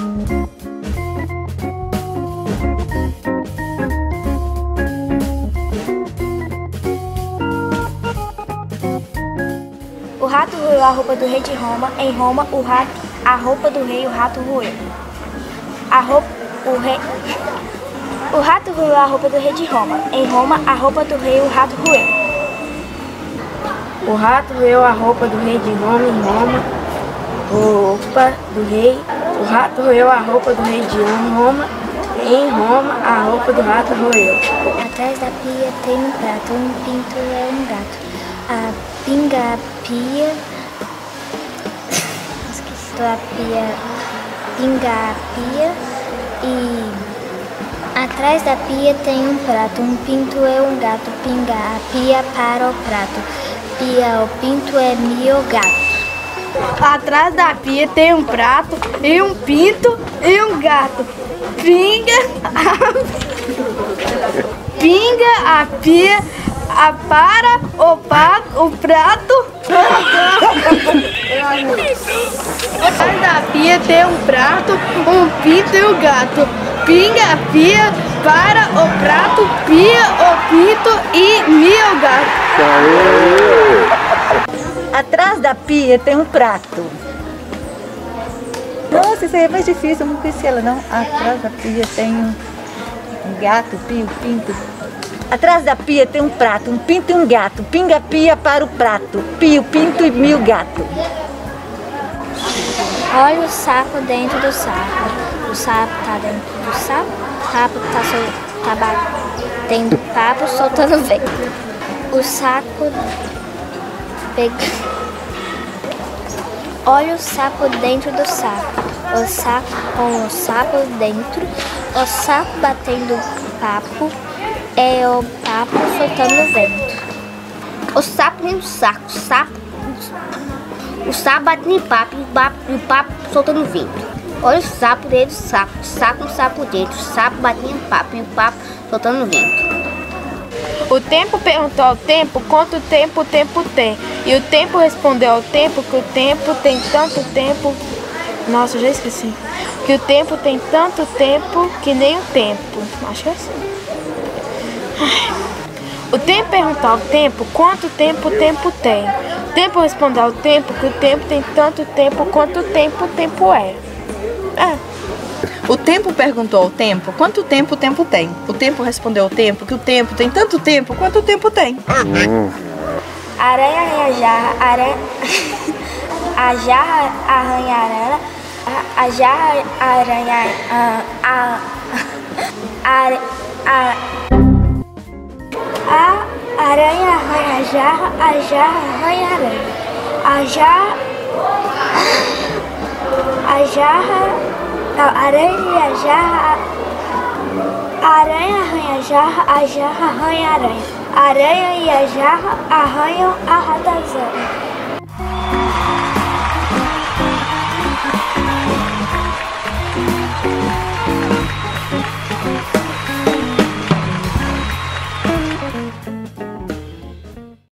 O rato roeu a roupa do rei de Roma. Em Roma, o rato, a roupa do rei, o rato roeu. A roupa, o rei. O rato roeu a roupa do rei de Roma. Em Roma, a roupa do rei, o rato roeu. O rato roeu a roupa do rei de Roma em Roma. Roupa do rei. O rato roeu a roupa do rei de Roma. Em Roma, a roupa do rato roeu. Atrás da pia tem um prato, um pinto é um gato. A pinga a pia. Esqueci a pia. Pinga a pia. E atrás da pia tem um prato. Um pinto é um gato. Pinga a pia para o prato. Pia o pinto é meu gato. Atrás da pia tem um prato e um pinto e um gato. Pinga a, pinga a pia a para o, pa, o prato. Atrás da pia tem um prato, um pinto e um gato. Pinga a pia para o prato, pia o pinto e meu gato. Atrás da pia tem um prato. Nossa, isso aí é mais difícil, eu não conheci ela não. Atrás da pia tem um, gato, pio, pinto. Atrás da pia tem um prato, um pinto e um gato. Pinga pia para o prato. Pio, pinto e mil gato. Olha o sapo dentro do sapo. O sapo tá dentro do sapo. O sapo tá, sol, tá batendo papo, soltando vento. O saco Olha o sapo dentro do sapo. O sapo com o sapo dentro. O sapo batendo papo. É o papo soltando vento. O sapo dentro do saco. O sapo, o sapo batendo papo e o papo, o papo soltando vento. Olha o sapo dentro do saco. O sapo no sapo dentro. O sapo batendo papo e o papo soltando vento. O tempo perguntou ao tempo quanto tempo o tempo tem. E o tempo respondeu ao tempo que o tempo tem tanto tempo. Nossa, já esqueci. Que o tempo tem tanto tempo que nem o tempo. Acho que é assim. O tempo perguntou ao tempo quanto tempo o tempo tem. O tempo respondeu ao tempo que o tempo tem tanto tempo quanto tempo o tempo é. É. O tempo perguntou ao tempo quanto tempo o tempo tem. O tempo respondeu ao tempo que o tempo tem tanto tempo quanto o tempo tem. Aranha arranha jarra, aranha. a jarra arranha aranha. A, a jarra aranha. A, a, a, a, a aranha arranha a jarra, a jarra arranha aranha. A jarra. A jarra. A aranha jarra. Aranha arranha jarra, a jarra arranha aranha. Aranha e a jarra arranham a ratazana.